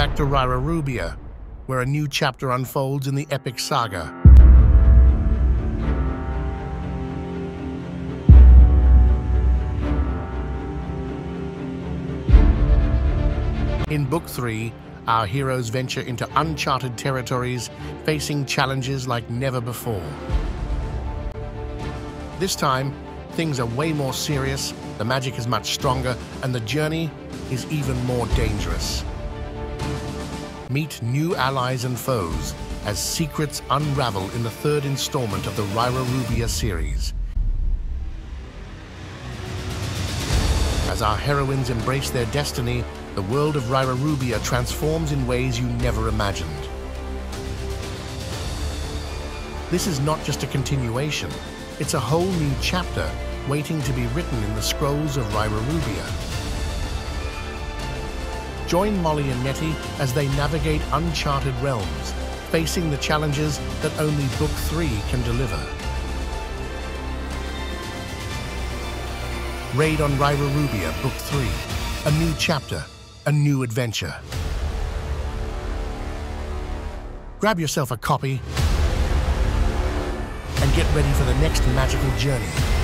back to Rairarubia, where a new chapter unfolds in the epic saga. In Book 3, our heroes venture into uncharted territories, facing challenges like never before. This time, things are way more serious, the magic is much stronger, and the journey is even more dangerous. Meet new allies and foes as secrets unravel in the third installment of the Rairarubia series. As our heroines embrace their destiny, the world of Rairarubia transforms in ways you never imagined. This is not just a continuation, it's a whole new chapter waiting to be written in the scrolls of Ryra Rubia. Join Molly and Netty as they navigate uncharted realms, facing the challenges that only Book 3 can deliver. Raid on Rairarubia, Book 3. A new chapter, a new adventure. Grab yourself a copy and get ready for the next magical journey.